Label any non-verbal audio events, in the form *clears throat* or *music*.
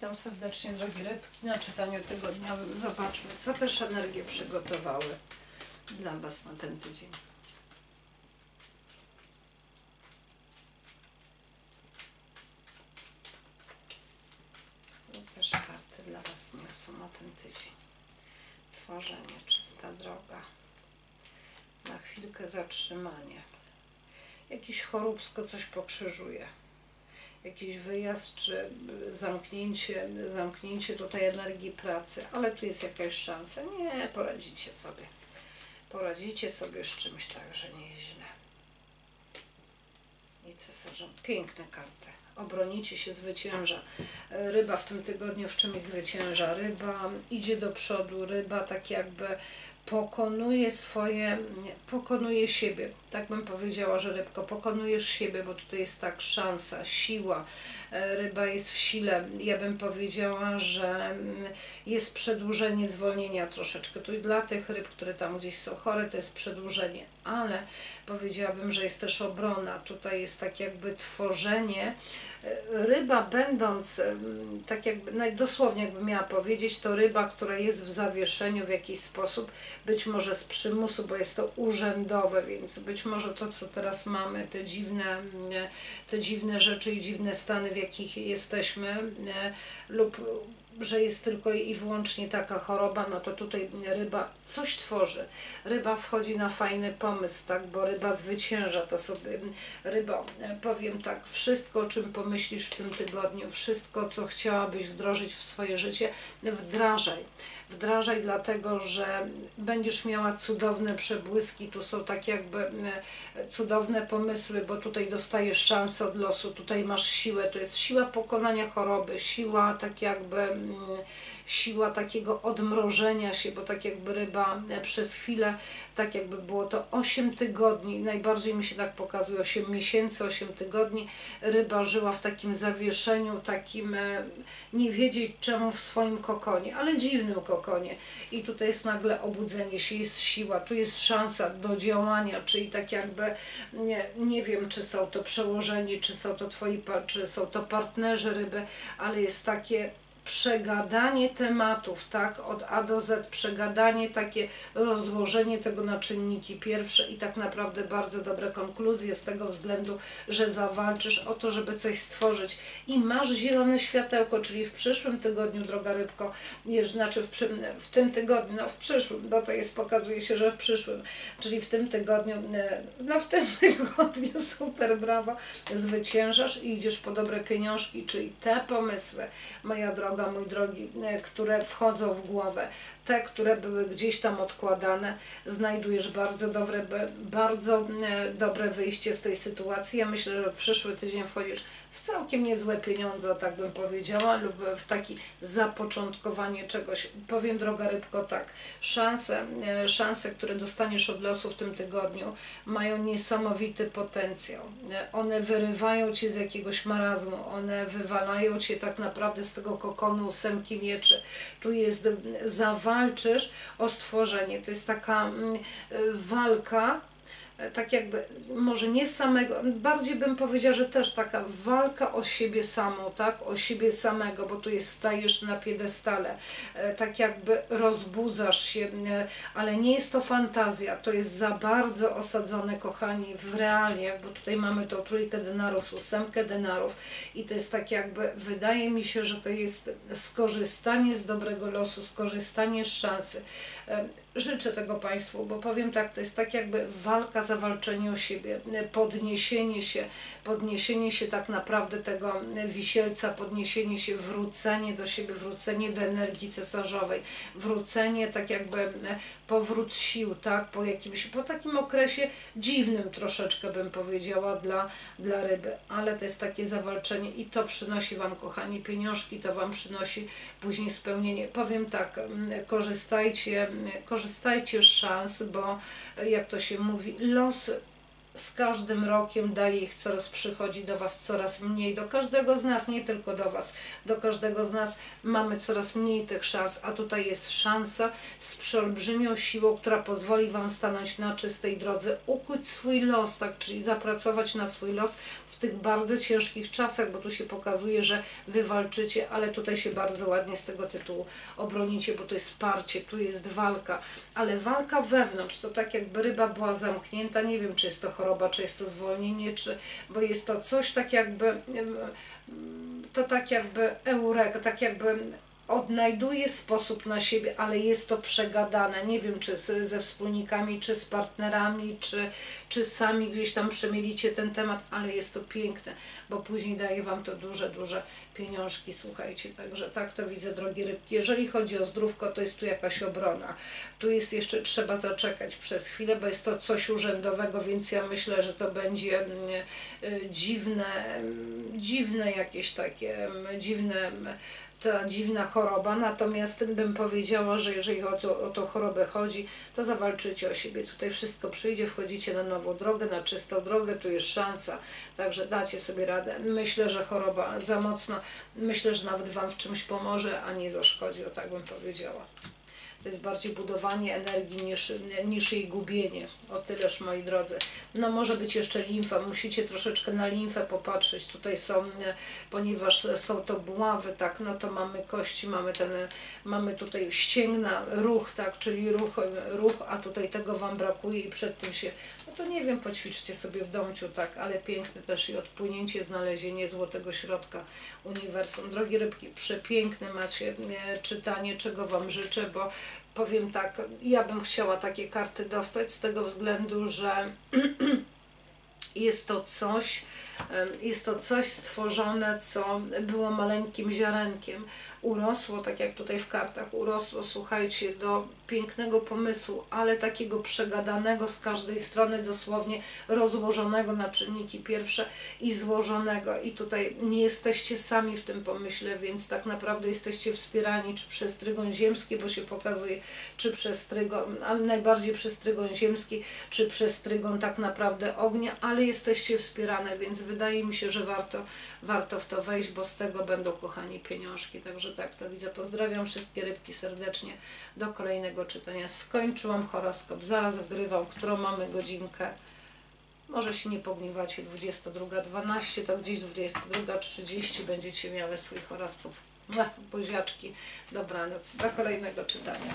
Witam serdecznie, drogie rybki, na czytaniu tygodniowym. Zobaczmy, co też energie przygotowały dla Was na ten tydzień. Co też karty dla Was niosą na ten tydzień. Tworzenie, czysta droga. Na chwilkę zatrzymanie. Jakiś choróbsko coś pokrzyżuje jakiś wyjazd czy zamknięcie, zamknięcie tutaj energii pracy, ale tu jest jakaś szansa. Nie, poradzicie sobie. Poradzicie sobie z czymś tak, że nie jest źle. I cesarzem. Piękne karty. Obronicie się, zwycięża. Ryba w tym tygodniu w czymś zwycięża. Ryba idzie do przodu, ryba tak jakby pokonuje swoje, pokonuje siebie. Tak bym powiedziała, że rybko, pokonujesz siebie, bo tutaj jest tak szansa, siła. E, ryba jest w sile. Ja bym powiedziała, że mm, jest przedłużenie zwolnienia troszeczkę. Tu dla tych ryb, które tam gdzieś są chore, to jest przedłużenie, ale powiedziałabym, że jest też obrona. Tutaj jest tak jakby tworzenie. E, ryba będąc, tak jakby, dosłownie jakbym miała powiedzieć, to ryba, która jest w zawieszeniu w jakiś sposób, być może z przymusu, bo jest to urzędowe, więc być może to, co teraz mamy, te dziwne, te dziwne rzeczy i dziwne stany, w jakich jesteśmy, lub że jest tylko i wyłącznie taka choroba, no to tutaj ryba coś tworzy. Ryba wchodzi na fajny pomysł, tak, bo ryba zwycięża to sobie. Ryba, powiem tak, wszystko o czym pomyślisz w tym tygodniu, wszystko co chciałabyś wdrożyć w swoje życie, wdrażaj wdrażaj, dlatego że będziesz miała cudowne przebłyski. Tu są tak jakby e, cudowne pomysły, bo tutaj dostajesz szansę od losu, tutaj masz siłę, to jest siła pokonania choroby, siła tak jakby mm, siła takiego odmrożenia się, bo tak jakby ryba e, przez chwilę, tak jakby było to 8 tygodni, najbardziej mi się tak pokazuje 8 miesięcy, 8 tygodni, ryba żyła w takim zawieszeniu, takim e, nie wiedzieć czemu w swoim kokonie, ale dziwnym kokonie. I tutaj jest nagle obudzenie się, jest siła, tu jest szansa do działania, czyli tak jakby nie, nie wiem, czy są to przełożeni, czy są to twoi, czy są to partnerzy ryby, ale jest takie przegadanie tematów, tak, od A do Z, przegadanie, takie rozłożenie tego na czynniki pierwsze i tak naprawdę bardzo dobre konkluzje z tego względu, że zawalczysz o to, żeby coś stworzyć. I masz zielone światełko, czyli w przyszłym tygodniu, droga rybko, znaczy w, przy, w tym tygodniu, no w przyszłym, bo to jest, pokazuje się, że w przyszłym, czyli w tym tygodniu, e, no w tym *laughs* tygodniu, super, brawo, zwyciężasz i idziesz po dobre pieniążki, czyli te pomysły, moja droga, droga, mój drogi, e, które wchodzą w głowę, te, które były gdzieś tam odkładane, znajdujesz bardzo dobre, bardzo e, dobre wyjście z tej sytuacji. Ja myślę, że w przyszły tydzień wchodzisz w całkiem niezłe pieniądze, tak bym powiedziała, lub w taki zapoczątkowanie czegoś. Powiem, droga rybko, tak, szanse, e, szanse, które dostaniesz od losu w tym tygodniu, mają niesamowity potencjał. One wyrywają cię z jakiegoś marazmu, one wywalają cię tak naprawdę z tego kokonu ósemki mieczy. Tu jest zawalczysz o stworzenie. To jest taka mm, walka tak jakby, może nie samego, bardziej bym powiedziała, że też taka walka o siebie samą, tak, o siebie samego, bo tu jest stajesz na piedestale, e, tak jakby rozbudzasz się, e, ale nie jest to fantazja, to jest za bardzo osadzone, kochani, w realiach, bo tutaj mamy tą trójkę denarów, ósemkę denarów i to jest tak jakby, wydaje mi się, że to jest skorzystanie z dobrego losu, skorzystanie z szansy. E, życzę tego Państwu, bo powiem tak, to jest tak jakby walka, zawalczenie o siebie, podniesienie się, podniesienie się tak naprawdę tego wisielca, podniesienie się, wrócenie do siebie, wrócenie do energii cesarzowej, wrócenie tak jakby powrót sił, tak, po jakimś, po takim okresie dziwnym troszeczkę bym powiedziała dla, dla ryby, ale to jest takie zawalczenie i to przynosi Wam, kochani, pieniążki, to Wam przynosi później spełnienie. Powiem tak, korzystajcie, korzystajcie z szans, bo jak to się mówi, los z każdym rokiem daje ich coraz, przychodzi do Was coraz mniej, do każdego z nas, nie tylko do Was, do każdego z nas mamy coraz mniej tych szans, a tutaj jest szansa z przeolbrzymią siłą, która pozwoli Wam stanąć na czystej drodze, ukuć swój los, tak, czyli zapracować na swój los w tych bardzo ciężkich czasach, bo tu się pokazuje, że Wy walczycie, ale tutaj się bardzo ładnie z tego tytułu obronicie, bo to jest wsparcie, tu jest walka, ale walka wewnątrz, to tak jakby ryba była zamknięta, nie wiem, czy jest to choroba, czy jest to zwolnienie, czy, bo jest to coś tak jakby, to tak jakby eureka, tak jakby odnajduje sposób na siebie, ale jest to przegadane. Nie wiem, czy z, ze wspólnikami, czy z partnerami, czy, czy sami gdzieś tam przemielicie ten temat, ale jest to piękne, bo później daje Wam to duże, duże pieniążki, słuchajcie. Także tak to widzę, drogie rybki. Jeżeli chodzi o zdrówko, to jest tu jakaś obrona. Tu jest jeszcze, trzeba zaczekać przez chwilę, bo jest to coś urzędowego, więc ja myślę, że to będzie mm, y, dziwne, mm, dziwne jakieś takie, mm, dziwne ta dziwna choroba, natomiast bym powiedziała, że jeżeli o, to, o tą chorobę chodzi, to zawalczycie o siebie. Tutaj wszystko przyjdzie, wchodzicie na nową drogę, na czystą drogę, tu jest szansa, także dacie sobie radę. Myślę, że choroba za mocno, myślę, że nawet Wam w czymś pomoże, a nie zaszkodzi, o tak bym powiedziała. To jest bardziej budowanie energii niż, niż jej gubienie. O tyleż, moi drodzy. No może być jeszcze limfa. Musicie troszeczkę na limfę popatrzeć. Tutaj są, ponieważ są to buławy, tak, no to mamy kości, mamy ten, mamy tutaj ścięgna, ruch, tak, czyli ruch, ruch, a tutaj tego Wam brakuje i przed tym się, no to nie wiem, poćwiczcie sobie w domciu, tak, ale piękne też i odpłynięcie, znalezienie złotego środka uniwersum. Drogie rybki, przepiękne macie e, czytanie, czego Wam życzę, bo powiem tak, ja bym chciała takie karty dostać z tego względu, że *clears throat* jest to coś, jest to coś stworzone, co było maleńkim ziarenkiem, urosło, tak jak tutaj w kartach, urosło, słuchajcie, do pięknego pomysłu, ale takiego przegadanego z każdej strony, dosłownie rozłożonego na czynniki pierwsze i złożonego. I tutaj nie jesteście sami w tym pomyśle, więc tak naprawdę jesteście wspierani czy przez trygon ziemski, bo się pokazuje, czy przez trygon, ale najbardziej przez trygon ziemski, czy przez trygon tak naprawdę ognia, ale jesteście wspierane, więc wydaje mi się, że warto, warto w to wejść, bo z tego będą, kochani, pieniążki. Także tak to widzę. Pozdrawiam wszystkie rybki serdecznie. Do kolejnego czytania. Skończyłam horoskop. Zaraz wgrywam, którą mamy godzinkę. Może się nie pogniewacie, 22.12, to gdzieś 22.30 będziecie miały swój horoskop. Buziaczki, dobranoc. Do kolejnego czytania.